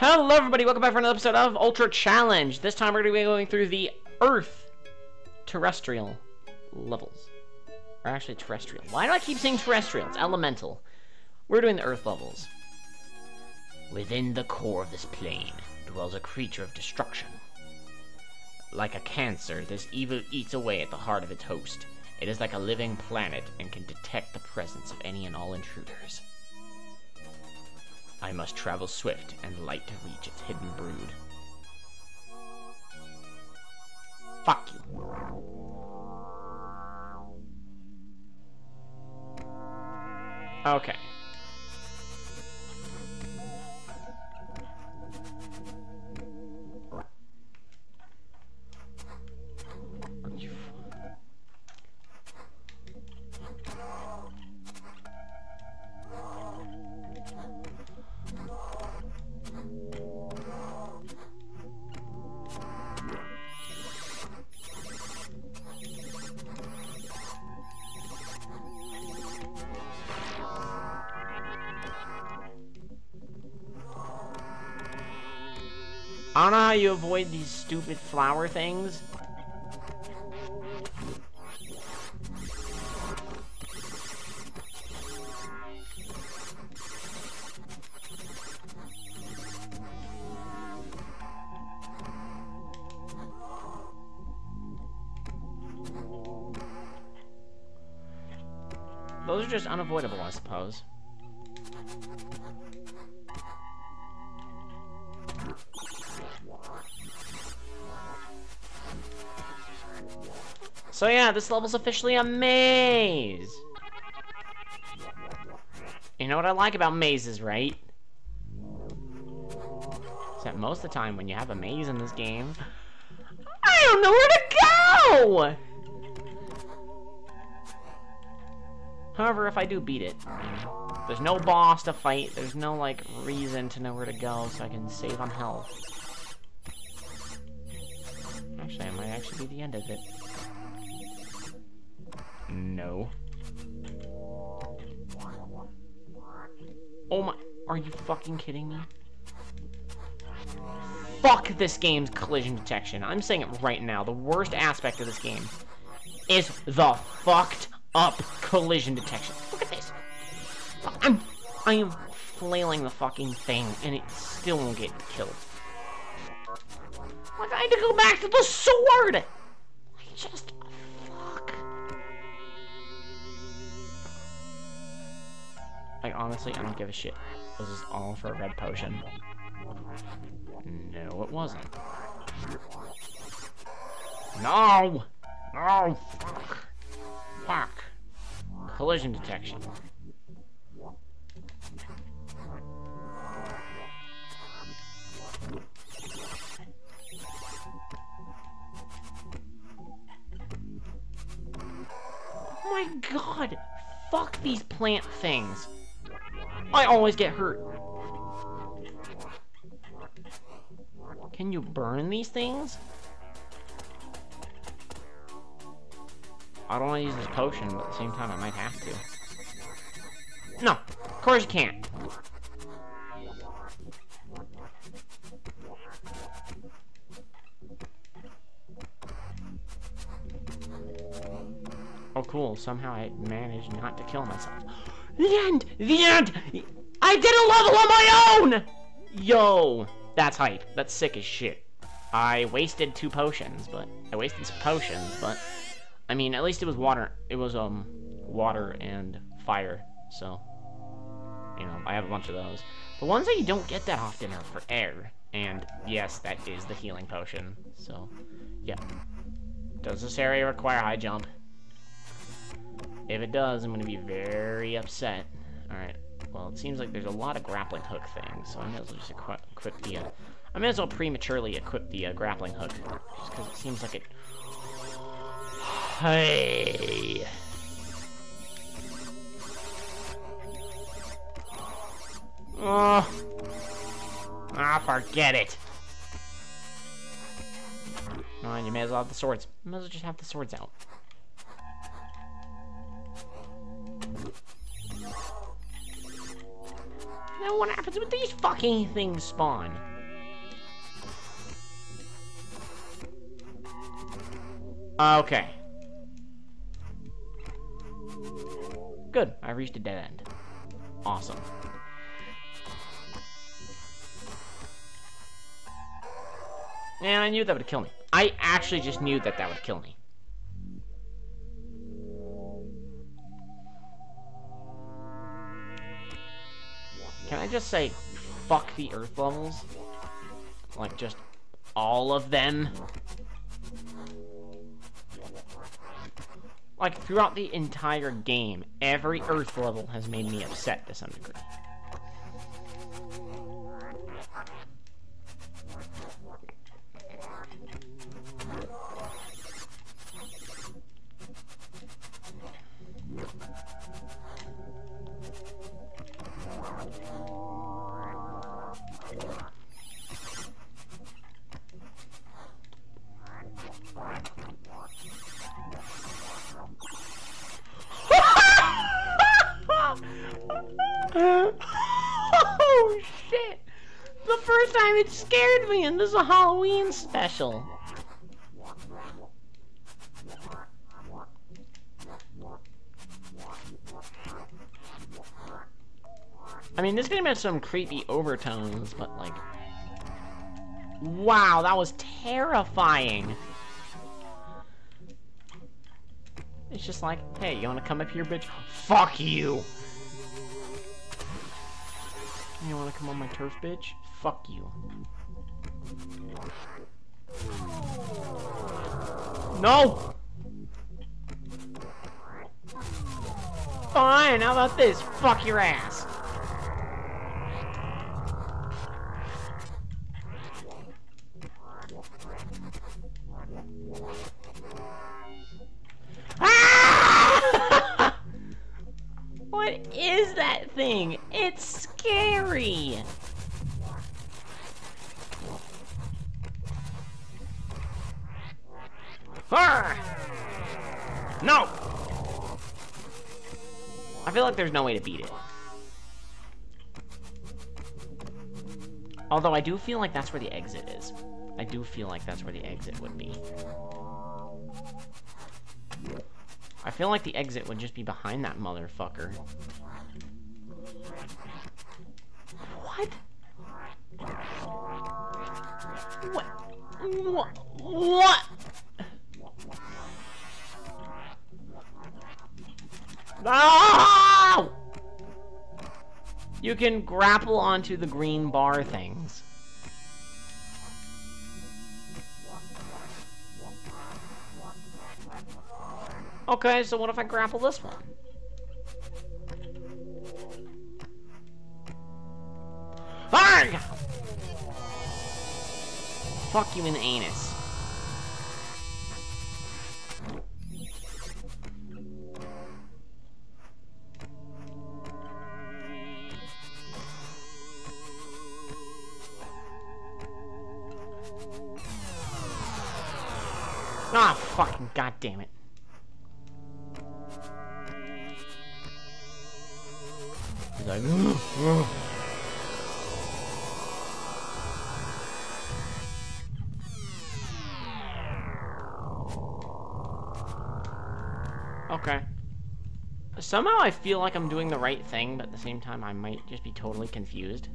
Hello everybody, welcome back for another episode of Ultra Challenge. This time we're going to be going through the Earth terrestrial levels. Or actually terrestrial. Why do I keep saying terrestrial? It's elemental. We're doing the Earth levels. Within the core of this plane dwells a creature of destruction. Like a cancer, this evil eats away at the heart of its host. It is like a living planet and can detect the presence of any and all intruders. I must travel swift and light to reach its hidden brood. Fuck you. Okay. Stupid flower things. Those are just unavoidable, I suppose. So yeah, this level's officially a maze! You know what I like about mazes, right? Except most of the time when you have a maze in this game, I don't know where to go! However, if I do beat it, there's no boss to fight, there's no, like, reason to know where to go so I can save on health. Actually, it might actually be the end of it. No. Oh my, are you fucking kidding me? Fuck this game's collision detection. I'm saying it right now. The worst aspect of this game is the fucked up collision detection. Look at this. I'm, I am flailing the fucking thing and it still won't get killed. Like, I had to go back to the sword! I just Like, honestly, I don't give a shit. This is all for a red potion. No, it wasn't. No! No! Fuck! Fuck! Collision detection. Oh my god! Fuck these plant things! I always get hurt. Can you burn these things? I don't want to use this potion, but at the same time I might have to. No, of course you can't. Oh cool, somehow I managed not to kill myself. The end! The end! I did a level on my own! Yo, that's hype. That's sick as shit. I wasted two potions, but I wasted some potions, but I mean, at least it was water. It was um water and fire, so you know, I have a bunch of those. The ones that you don't get that often are for air, and yes, that is the healing potion. So, yeah. Does this area require high jump? If it does, I'm going to be very upset. Alright, well, it seems like there's a lot of grappling hook things, so I may as well just equip, equip the, uh, I may as well prematurely equip the uh, grappling hook, just because it seems like it... Hey! Oh! Ah, forget it! On, you may as well have the swords. You may as well just have the swords out. Now what happens when these fucking things spawn. Uh, okay. Good, I reached a dead end. Awesome. And I knew that would kill me. I actually just knew that that would kill me. Can I just say, fuck the earth levels? Like, just all of them? Like, throughout the entire game, every earth level has made me upset to some degree. It scared me, and this is a Halloween special. I mean, this game has some creepy overtones, but like... Wow, that was terrifying! It's just like, hey, you wanna come up here, bitch? Fuck you! You wanna come on my turf, bitch? Fuck you. No! Fine, how about this? Fuck your ass. There's no way to beat it. Although I do feel like that's where the exit is. I do feel like that's where the exit would be. I feel like the exit would just be behind that motherfucker. What? What? What? What? No! You can grapple onto the green bar things. Okay, so what if I grapple this one? Arrgh! Fuck you in the anus. Fucking goddamn it. He's like. Okay. Somehow I feel like I'm doing the right thing, but at the same time I might just be totally confused.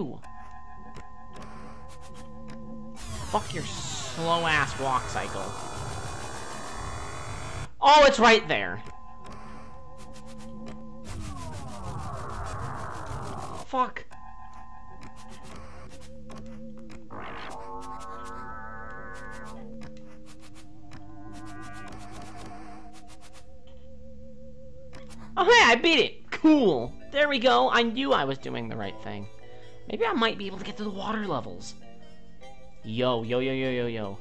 You! Fuck your slow-ass walk cycle. Oh, it's right there! Fuck. Oh, hey, I beat it! Cool! There we go, I knew I was doing the right thing. Maybe I might be able to get to the water levels. Yo, yo, yo, yo, yo, yo.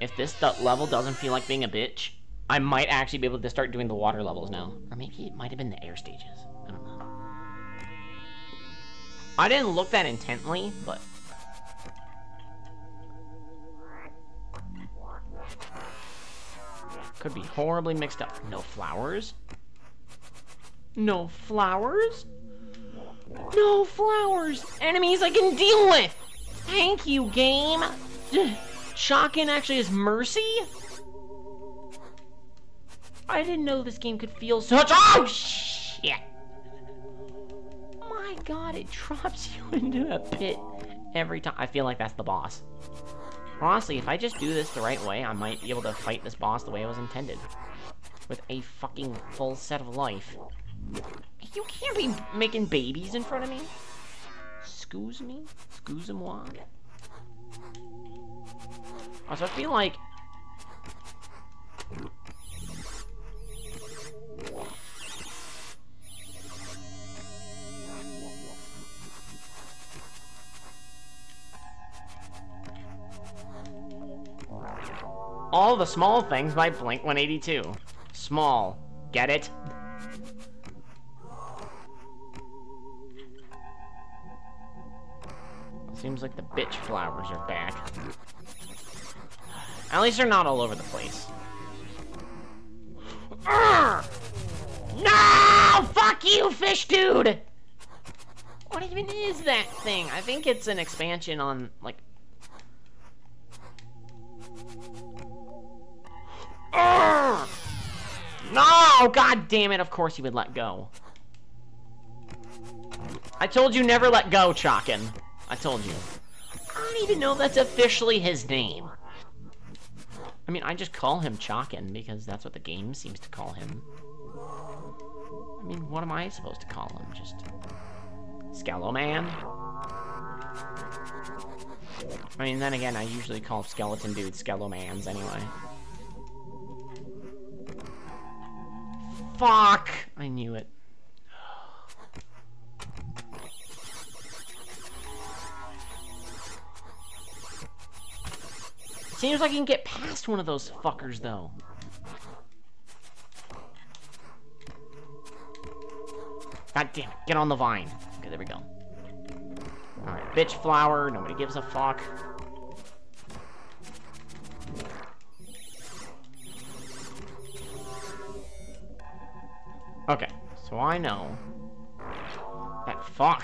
If this level doesn't feel like being a bitch, I might actually be able to start doing the water levels now. Or maybe it might have been the air stages. I don't know. I didn't look that intently, but... Could be horribly mixed up. No flowers? No flowers? No flowers! Enemies I can deal with! Thank you, game! Shotgun actually has mercy? I didn't know this game could feel such- OH SHIT! My god, it drops you into a pit every time. I feel like that's the boss. Honestly, if I just do this the right way, I might be able to fight this boss the way it was intended. With a fucking full set of life. You can't be making babies in front of me. Excuse me? Excuse moi? Also, I feel like... All the Small Things by Blink-182. Small. Get it? Like the bitch flowers are back. At least they're not all over the place. Urgh! No! Fuck you, fish dude! What even is that thing? I think it's an expansion on, like... Urgh! No! God damn it, of course he would let go. I told you never let go, Chakan. I told you. I don't even know that's officially his name. I mean, I just call him Chakan because that's what the game seems to call him. I mean, what am I supposed to call him? Just... Skello Man? I mean, then again, I usually call skeleton dudes Skello-mans anyway. Fuck! I knew it. Seems like I can get past one of those fuckers, though. God damn it, get on the vine. Okay, there we go. Alright, bitch flower, nobody gives a fuck. Okay, so I know that fuck.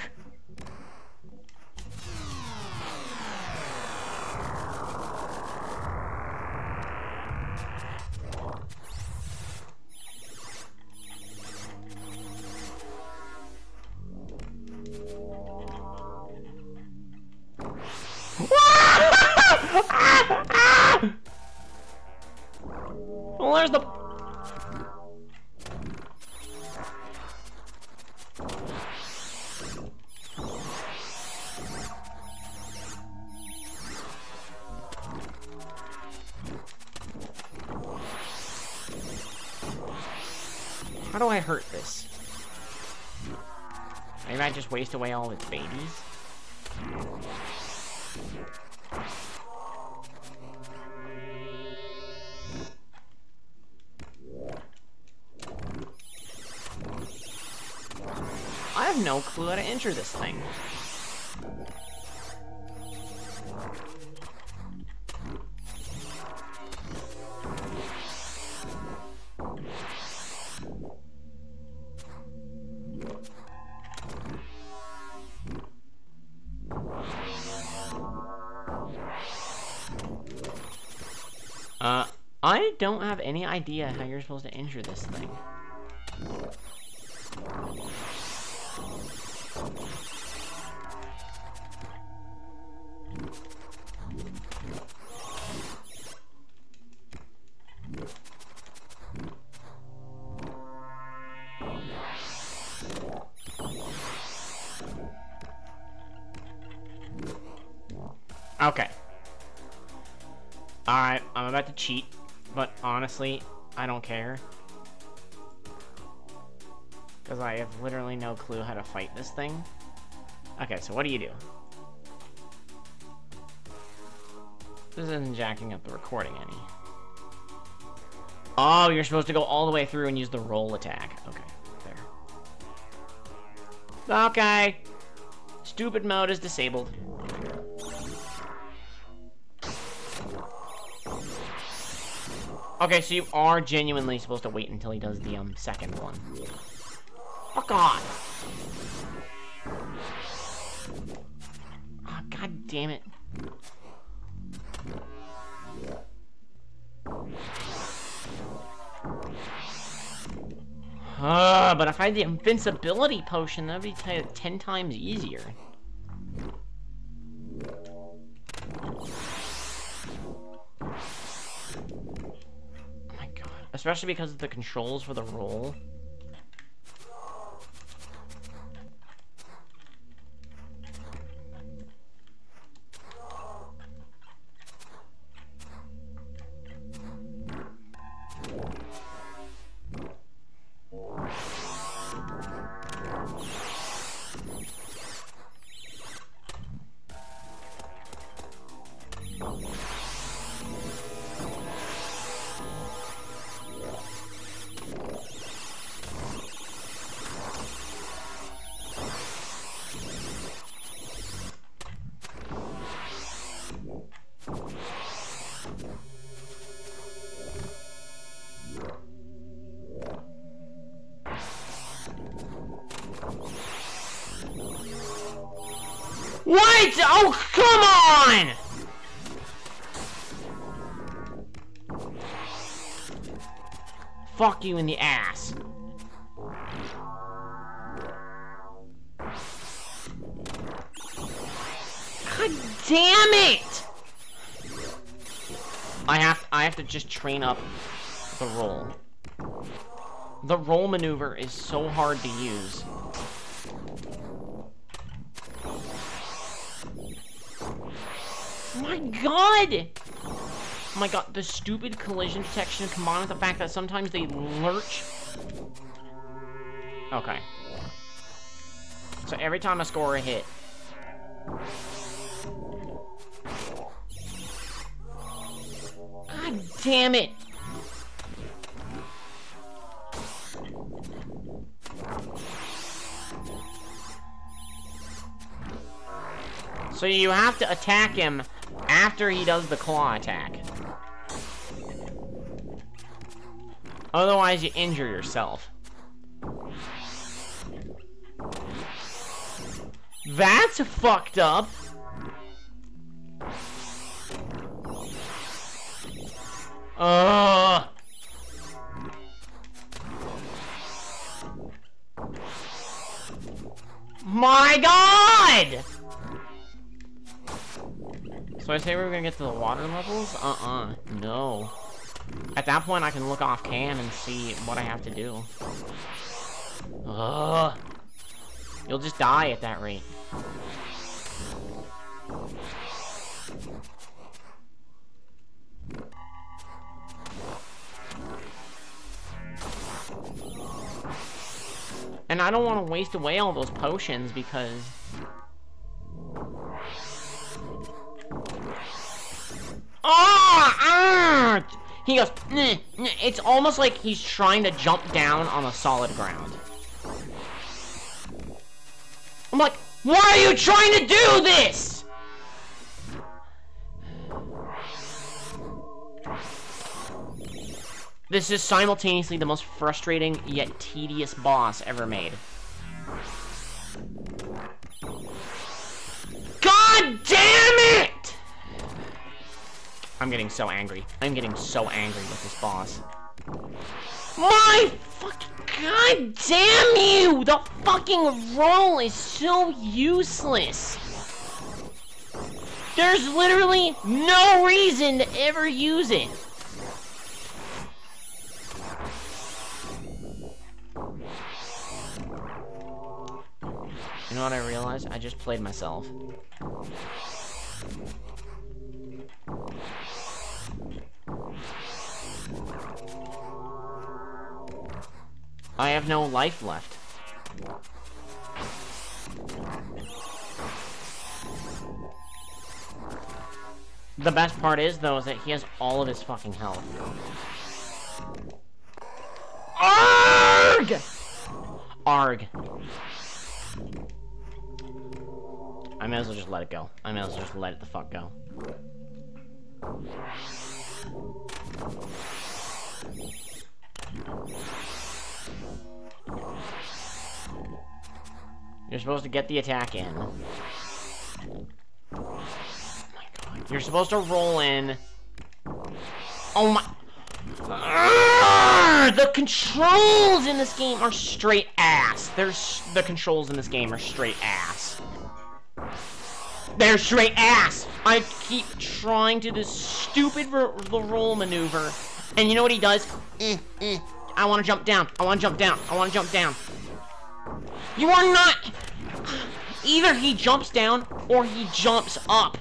Do I hurt this? Maybe I just waste away all its babies? I have no clue how to enter this thing. Uh, I don't have any idea how you're supposed to injure this thing. Honestly, I don't care. Because I have literally no clue how to fight this thing. Okay, so what do you do? This isn't jacking up the recording any. Oh, you're supposed to go all the way through and use the roll attack. Okay, there. Okay. Stupid mode is disabled. Okay, so you are genuinely supposed to wait until he does the um second one. Fuck off! Oh, God damn it. Uh, but if I had the invincibility potion, that'd be ten times easier. Especially because of the controls for the roll. Oh, come on! Fuck you in the ass. God damn it! I have I have to just train up the roll. The roll maneuver is so hard to use. my god! Oh my god, the stupid collision detection combined with the fact that sometimes they lurch. Okay. So every time I score a hit. God damn it! So you have to attack him after he does the claw attack. Otherwise, you injure yourself. That's fucked up. Ugh. My god! So I say we are gonna get to the water levels? Uh-uh. No. At that point, I can look off cam and see what I have to do. Ugh. You'll just die at that rate. And I don't want to waste away all those potions because Oh! Ah! He goes, it's almost like he's trying to jump down on a solid ground. I'm like, why are you trying to do this? This is simultaneously the most frustrating yet tedious boss ever made. God damn! I'm getting so angry. I'm getting so angry with this boss. My fucking god damn you! The fucking roll is so useless. There's literally no reason to ever use it. You know what I realized? I just played myself. I have no life left. The best part is, though, is that he has all of his fucking health. ARG! ARG. I may as well just let it go. I may as well just let it the fuck go. You're supposed to get the attack in. Oh my god. You're supposed to roll in. Oh my... Arrgh! The controls in this game are straight ass. There's the controls in this game are straight ass. They're straight ass. I keep trying to this stupid the roll maneuver, and you know what he does? Eh, eh. I want to jump down. I want to jump down. I want to jump down. You are not... Either he jumps down, or he jumps up.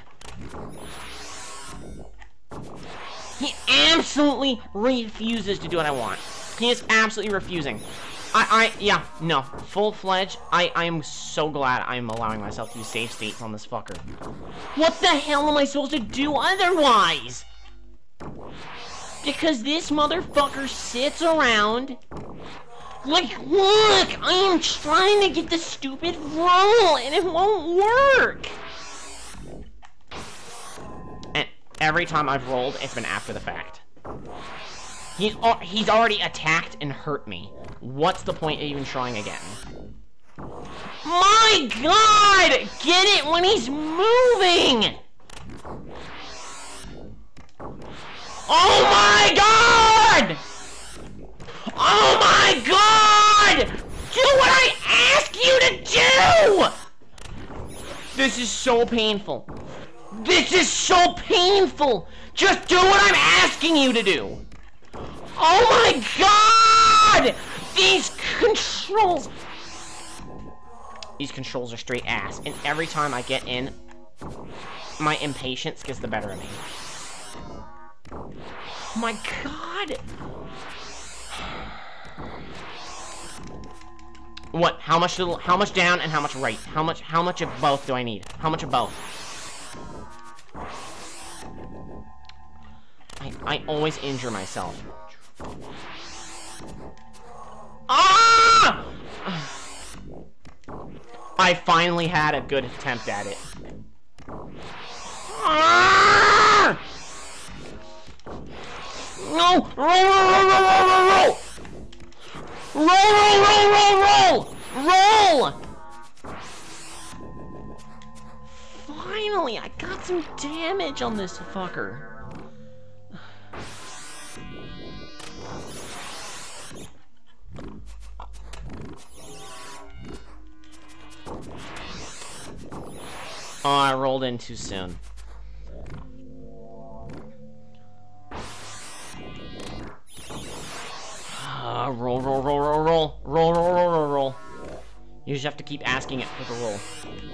He absolutely refuses to do what I want. He is absolutely refusing. I, I, yeah, no. Full-fledged, I, I am so glad I'm allowing myself to use save states on this fucker. What the hell am I supposed to do otherwise? Because this motherfucker sits around like, look! I am trying to get the stupid roll, and it won't work! And every time I've rolled, it's been after the fact. He's, uh, he's already attacked and hurt me. What's the point of even trying again? My god! Get it when he's moving! Oh my god! Oh my god! Do what I ask you to do! This is so painful. This is so painful! Just do what I'm asking you to do! Oh my god! These controls... These controls are straight ass, and every time I get in, my impatience gets the better of me. Oh my god! What? How much? How much down and how much right? How much? How much of both do I need? How much of both? I I always injure myself. Ah! I finally had a good attempt at it. Ah! No! Roll, roll, roll, roll, roll, roll! Roll, roll, roll, Finally, I got some damage on this fucker. Oh, I rolled in too soon. Uh, roll, roll, roll, roll, roll, roll, roll, roll, roll, roll. You just have to keep asking it for the roll.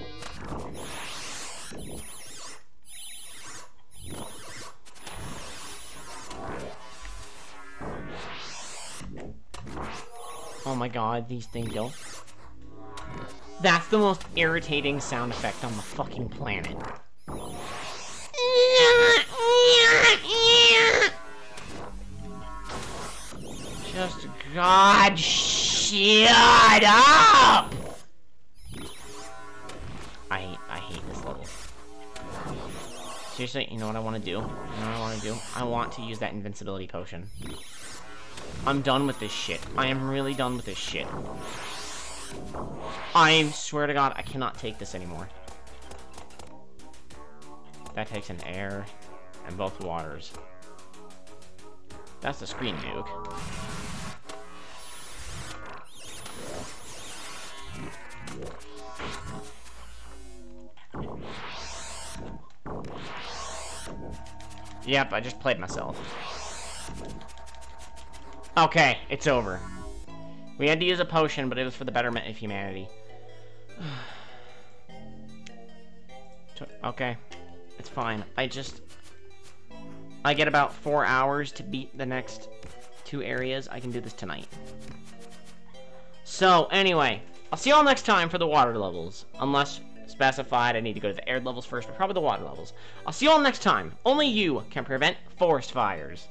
Oh my god, these things don't. That's the most irritating sound effect on the fucking planet. Just God, shut up! I hate, I hate this level. Seriously, you know what I want to do? You know what I want to do? I want to use that invincibility potion. I'm done with this shit. I am really done with this shit. I swear to God, I cannot take this anymore. That takes an air and both waters. That's the screen nuke. Yep, I just played myself. Okay, it's over. We had to use a potion, but it was for the betterment of humanity. okay, it's fine. I just... I get about four hours to beat the next two areas. I can do this tonight. So, anyway, I'll see y'all next time for the water levels. Unless specified, I need to go to the air levels first, but probably the water levels. I'll see y'all next time. Only you can prevent forest fires.